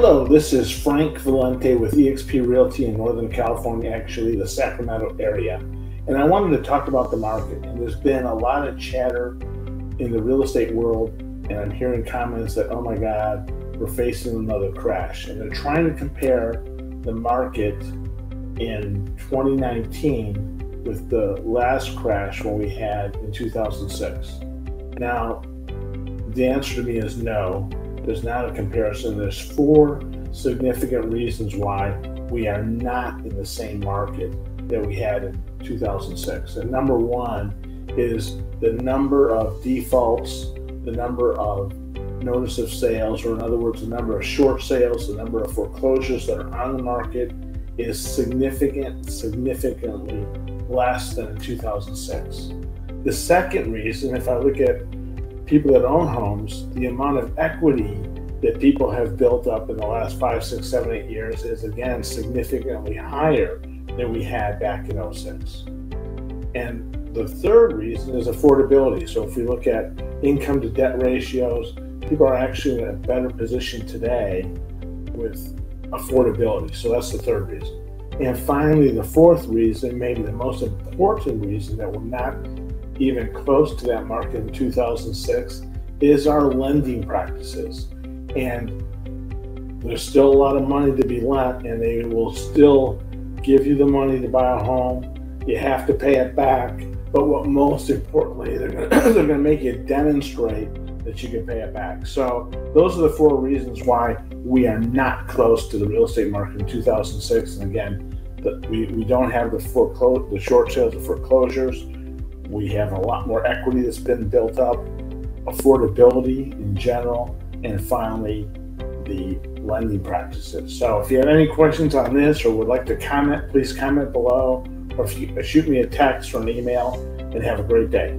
Hello, this is Frank Valente with eXp Realty in Northern California, actually the Sacramento area. And I wanted to talk about the market. And there's been a lot of chatter in the real estate world, and I'm hearing comments that, oh my God, we're facing another crash. And they're trying to compare the market in 2019 with the last crash when we had in 2006. Now, the answer to me is no there's not a comparison. There's four significant reasons why we are not in the same market that we had in 2006. And number one is the number of defaults, the number of notice of sales, or in other words, the number of short sales, the number of foreclosures that are on the market is significant, significantly less than in 2006. The second reason, if I look at people that own homes, the amount of equity that people have built up in the last five, six, seven, eight years is again significantly higher than we had back in 06. And the third reason is affordability. So if we look at income to debt ratios, people are actually in a better position today with affordability. So that's the third reason. And finally, the fourth reason, maybe the most important reason that we're not even close to that market in 2006 is our lending practices. And there's still a lot of money to be lent, and they will still give you the money to buy a home. You have to pay it back. But what most importantly, they're going to make you demonstrate that you can pay it back. So those are the four reasons why we are not close to the real estate market in 2006. And again, the, we, we don't have the foreclose the short sales of foreclosures we have a lot more equity that's been built up, affordability in general, and finally, the lending practices. So if you have any questions on this or would like to comment, please comment below or shoot me a text or an email and have a great day.